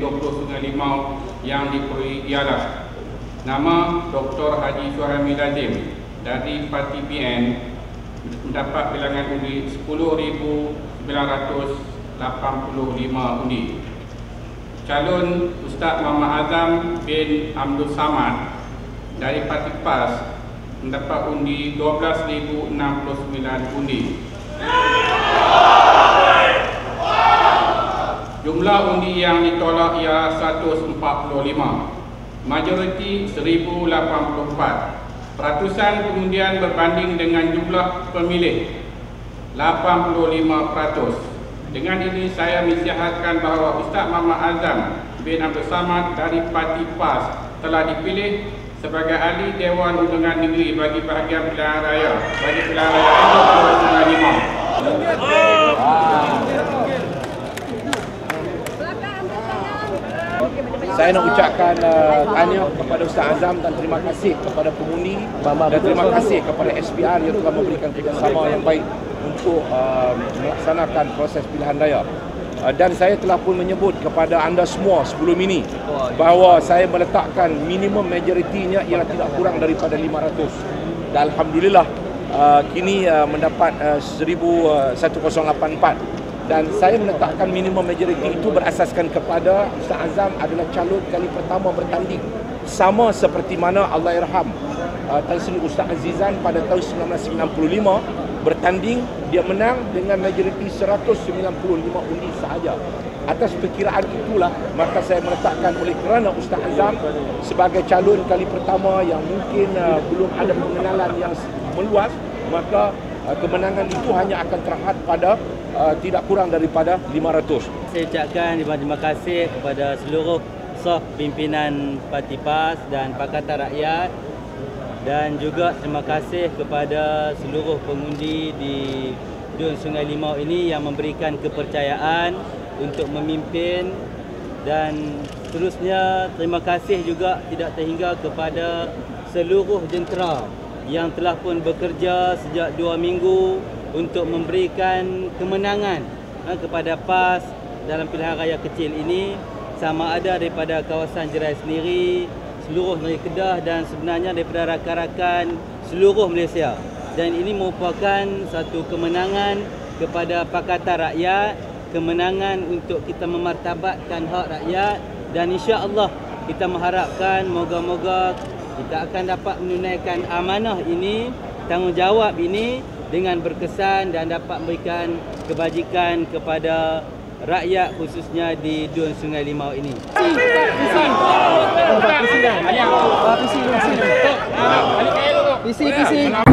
20.5 limau yang diperoleh ialah nama Dr. Haji Suhaimi Lazim dari parti Pn mendapat bilangan undi 10,985 undi calon Ustaz Muhammad Azam bin Abdul Samad dari parti PAS mendapat undi 12,069 undi Jumlah undi yang ditolak ialah 145. Majoriti 1084. Peratusan kemudian berbanding dengan jumlah pemilih 85%. Dengan ini saya mensyahatkan bahawa Ustaz Mama Azam bin Abdul Samad dari Parti PAS telah dipilih sebagai ahli Dewan Undangan Negeri bagi bahagian pilihan raya bagi pilihan raya 2025. Saya nak ucapkan uh, tanya kepada Ustaz Azam dan terima kasih kepada pengundi dan terima kasih kepada SPR yang telah memberikan kerjasama yang baik untuk uh, melaksanakan proses pilihan raya. Uh, dan saya telah pun menyebut kepada anda semua sebelum ini bahawa saya meletakkan minimum majoritinya ialah tidak kurang daripada 500. Dan Alhamdulillah uh, kini uh, mendapat uh, 1184 dan saya meletakkan minimum majoriti itu berasaskan kepada Ustaz Azam adalah calon kali pertama bertanding. Sama seperti mana Allahyarham uh, Tan Sri Ustaz Azizan pada tahun 1995 bertanding dia menang dengan majoriti 195 undi sahaja. Atas perkiraan itulah maka saya meletakkan oleh kerana Ustaz Azam sebagai calon kali pertama yang mungkin uh, belum ada pengenalan yang meluas maka uh, kemenangan itu hanya akan terhad pada uh, tidak kurang daripada 500. Saya ucapkan terima kasih kepada seluruh sah pimpinan Parti PAS dan Pakatan Rakyat dan juga terima kasih kepada seluruh pengundi di Dun Sungai Limau ini yang memberikan kepercayaan untuk memimpin dan seterusnya terima kasih juga tidak terhingga kepada seluruh jentera yang telah pun bekerja sejak dua minggu untuk memberikan kemenangan ha, kepada PAS dalam pilihan raya kecil ini sama ada daripada kawasan Jerai sendiri, seluruh negeri Kedah dan sebenarnya daripada rakan-rakan seluruh Malaysia. Dan ini merupakan satu kemenangan kepada Pakatan Rakyat, kemenangan untuk kita memartabatkan hak rakyat dan insya-Allah kita mengharapkan moga-moga kita akan dapat menunaikan amanah ini, tanggungjawab ini dengan berkesan dan dapat memberikan kebajikan kepada rakyat khususnya di Dun Sungai Limau ini. Visi, visi. Visi, visi.